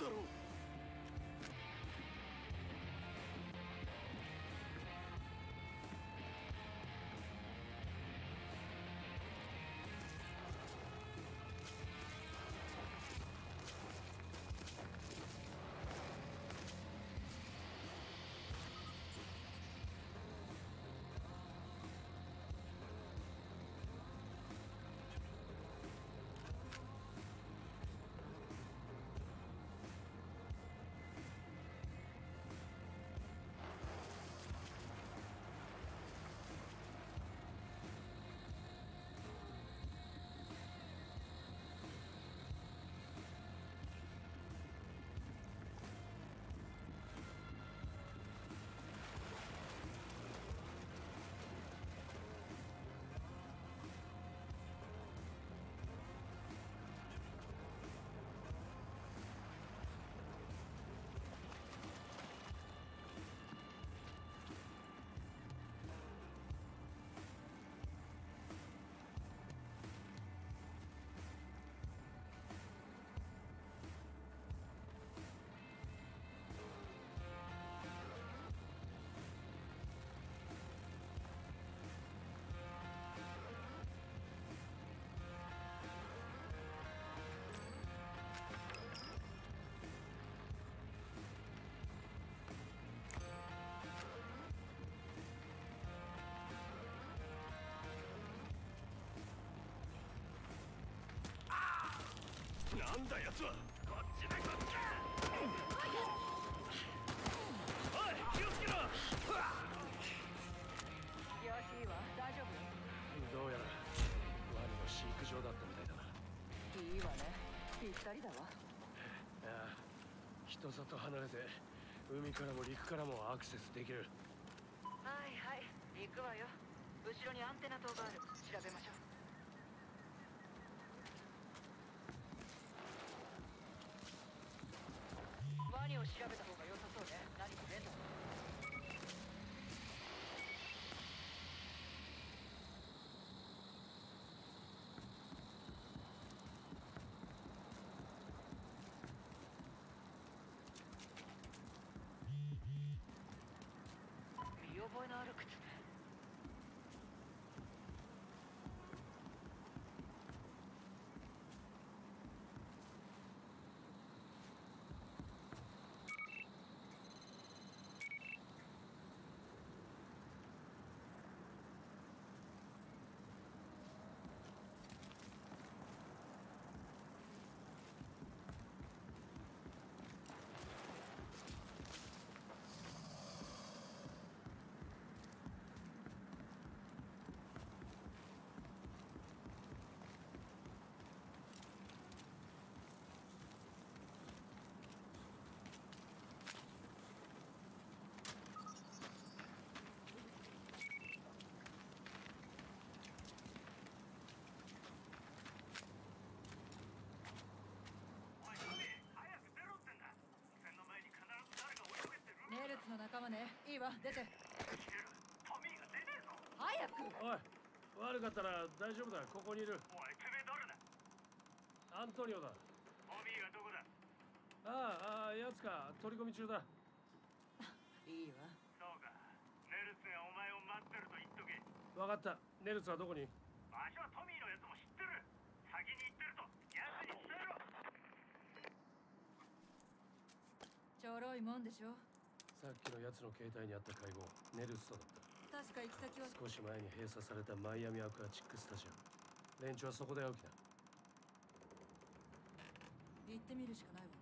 だろうなんだ奴はこっちだこっちだおい気をつけろよしいいわ大丈夫どうやらワニの飼育場だったみたいだないいわねぴったりだわいや人里離れて海からも陸からもアクセスできるはいはい。行くわよ。後ろにアンテナ塔がある。調べましょう。を調べた方が良さそうね何か出た見覚えのある靴ねおいトミー早く出ろってんだ船の前に必ず誰か追いかけてるネイルツの仲間ね。いいわ出て。トミーが出ねえぞ。早くおい悪かったら大丈夫だここにいる。おいてめえ誰だアントニオだ。トミーはどこだ？ああああやつか取り込み中だ。いいわ。そうか。ネルツがお前を待ってると言っとけ。分かった。ネルツはどこに？場所はトミーのやつも知ってる。先に行ってると。奴に伝えろ。ちょろいもんでしょさっきのやつの携帯にあった会合ネルツとだった。確か行き先は？少し前に閉鎖されたマイアミアクアチックスタジアム。連中はそこで会う気だ。行ってみるしかないわ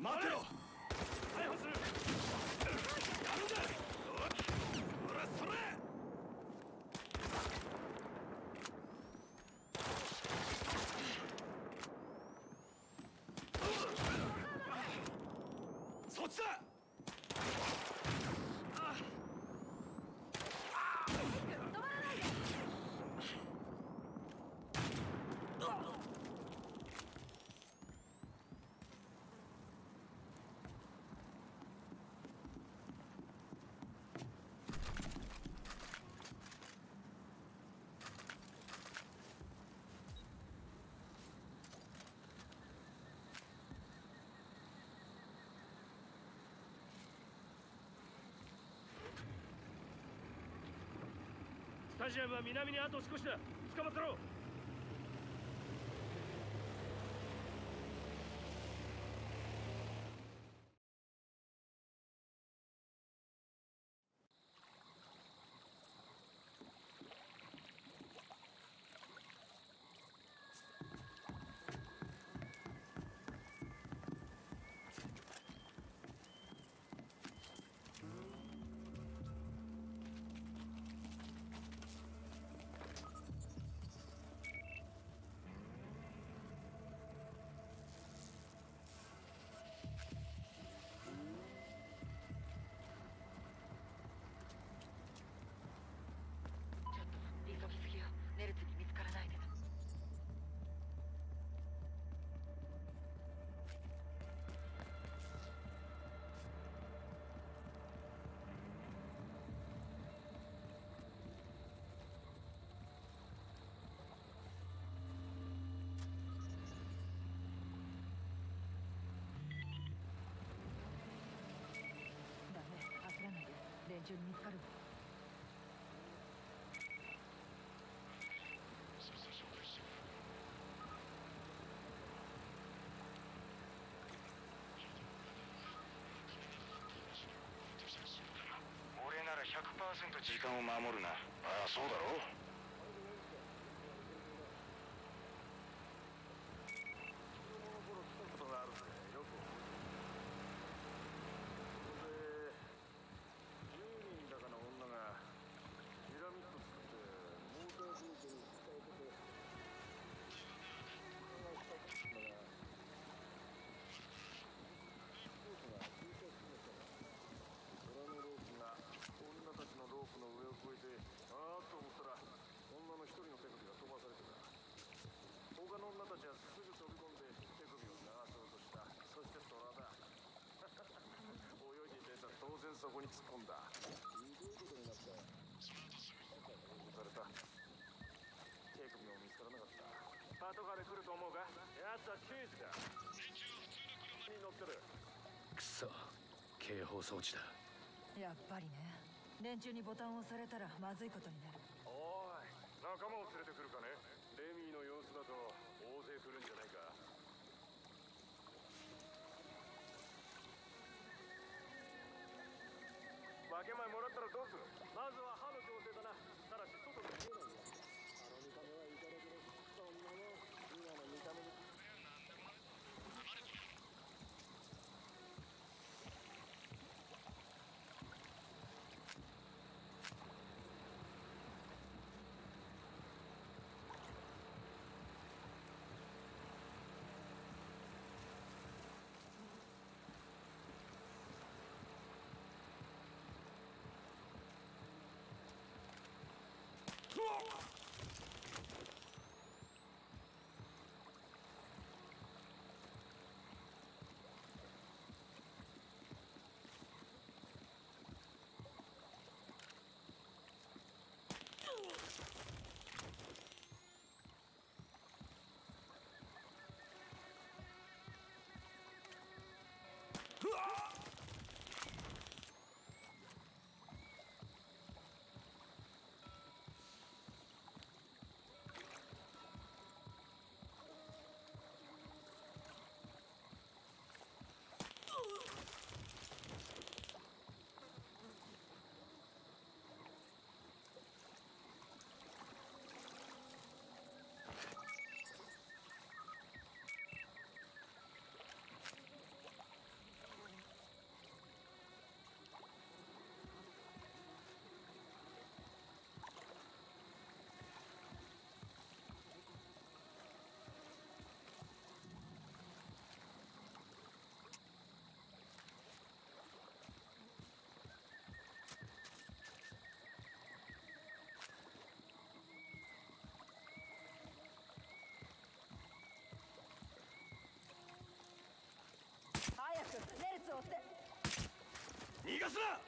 待てろ逮捕するなんだおらそれそっちだスタジアムは南にあと少しだ。捕まったろ。う中に見つかるわ俺なら100%時間を守るな。ああそうだろうたちのロープの上を越えてあーっと思ったら女の一人の手首が飛ばされてた他の女たちはすぐ飛び込んで手首を流そうとしたそして虎だ泳いでいたやつは当然そこに突っ込んだ。ひどいことになった殺された。手首も見つからなかった。パトカーで来ると思うか？やつは刑事だ。に乗ってる。くそ。警報装置だ。やっぱりね。連中にボタンを押されたらまずいことになる。おい。仲間を連れてくるかね。レミーの様子だと大勢来るんじゃないか分け前もすな！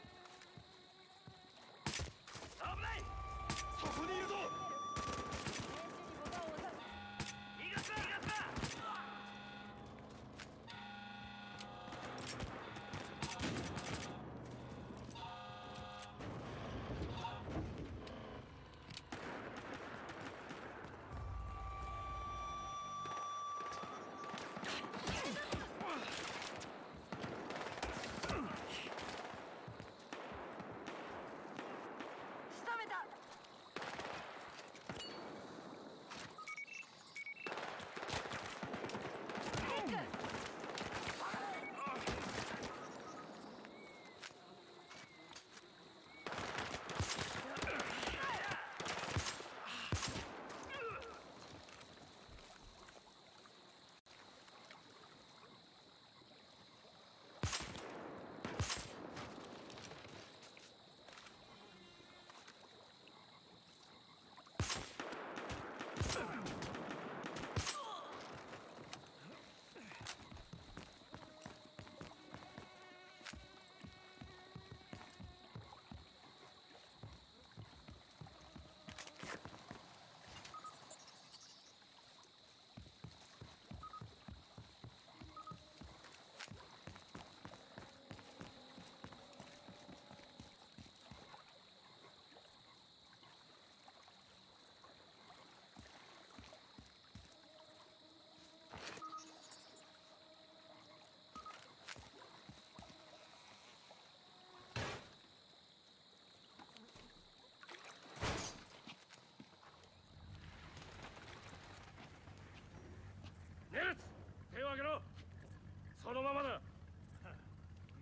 そのままだ。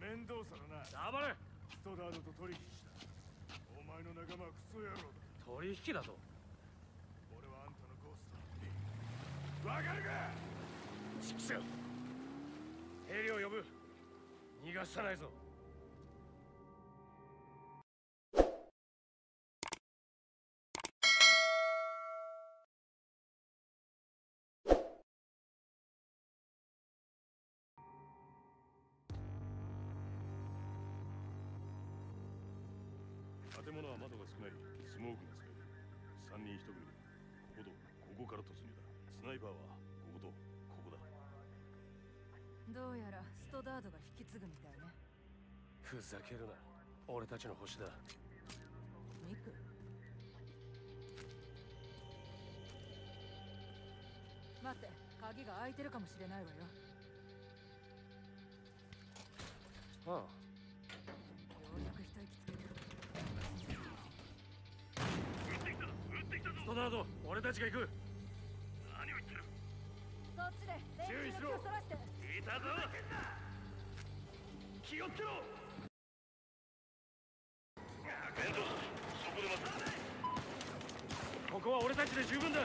面倒さだな。黙れ。ストダードと取引した。お前の仲間はクソ野郎だ。取引だと？俺はあんたのゴーストわかるか！畜生ヘリを呼ぶ。逃がさないぞ建物は窓が少ない。スモークが使える。3人1組でこことここから突入だ。スナイパーはこことここだ。どうやらストダードが引き継ぐみたいね。ふざけるな。俺たちの星だ。ミク。待って鍵が開いてるかもしれないわよ。ああトダード俺たちが行く。何を言ってる。そっちで連中の気をそらして。いたぞ。気をつけろ。面倒そこで待ってここは俺たちで十分だ。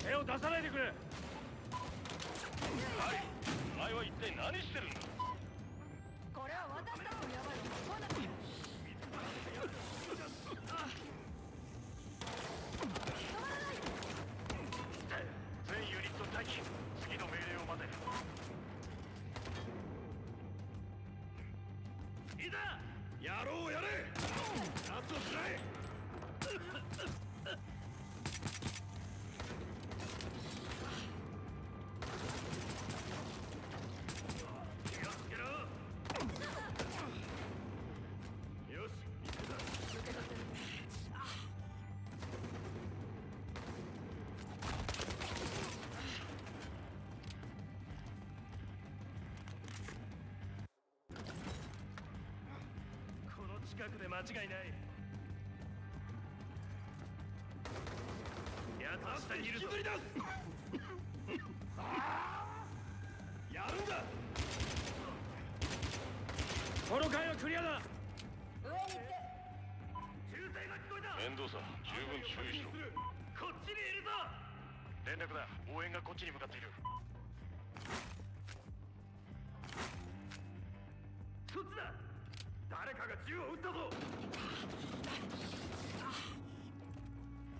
手を出さないでくれ。お前は一体何してるんだいざやろうやれ。ラストしな近くで間違いない。やつは下にいるぞ。やるんだ！この回はクリアだ！上に行って。銃声が聞こえた！面倒さ。十分注意しろ。こっちにいるぞ！連絡だ。応援がこっちに向かっている銃を撃ったぞ。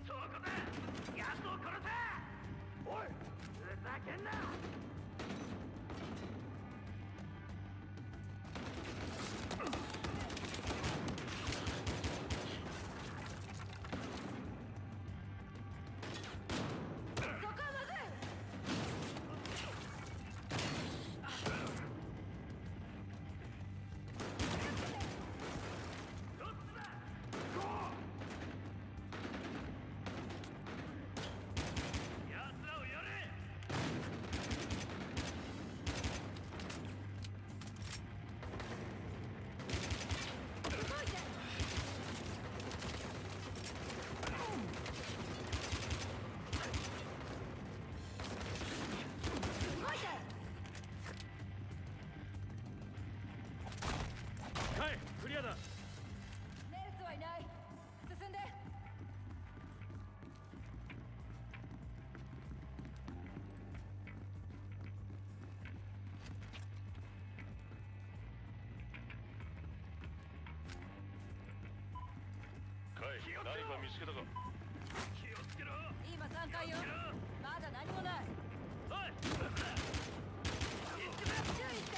そこで奴を殺せ。おいふざけんな。何か見つけたか？気をつけろ。今3階よ。まだ何もない。おい。注意して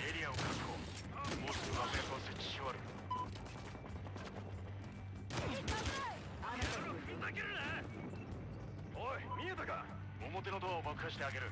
エリアを確保。もうすぐ爆薬を設置し終わるあなたのふざけるなおい見えたか？表のドアを爆破してあげる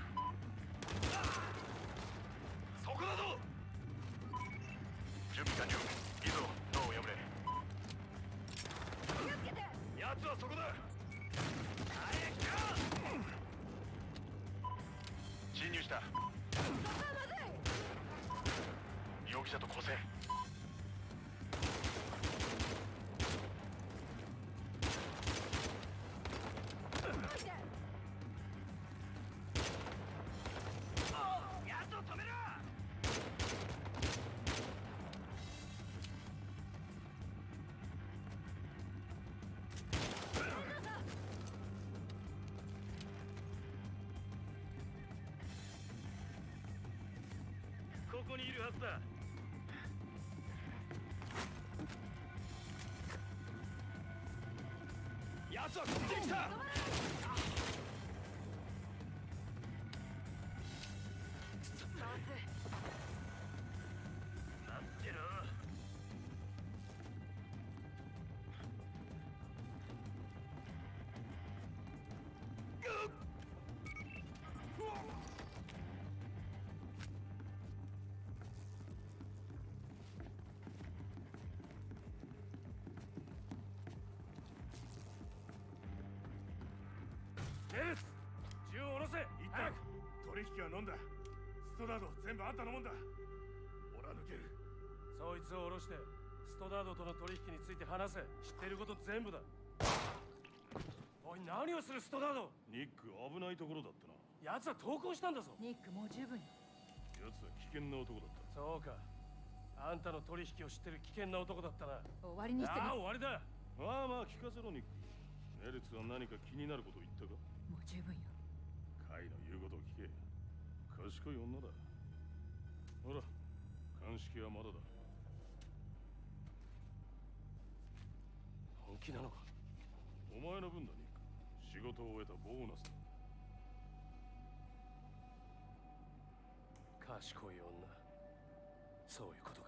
はずだ奴はこっちに来た。く取引は飲んだ。ストダード全部あんたのもんだ。俺は抜ける。そいつを下ろしてストダードとの取引について話せ。知ってること全部だ。おい何をするストダード。ニック危ないところだったな。奴は投降したんだぞ。ニックもう十分よ。奴は危険な男だった。そうか。あんたの取引を知ってる危険な男だったな。終わりにしてああも終わりだ。まあまあ聞かせろニック。ネルツは何か気になること言ったか？もう十分よ。カイの言うことを聞け賢い女だほら鑑識はまだだ。本気なのか？お前の分だニック仕事を終えたボーナスだ。賢い女。そういうことか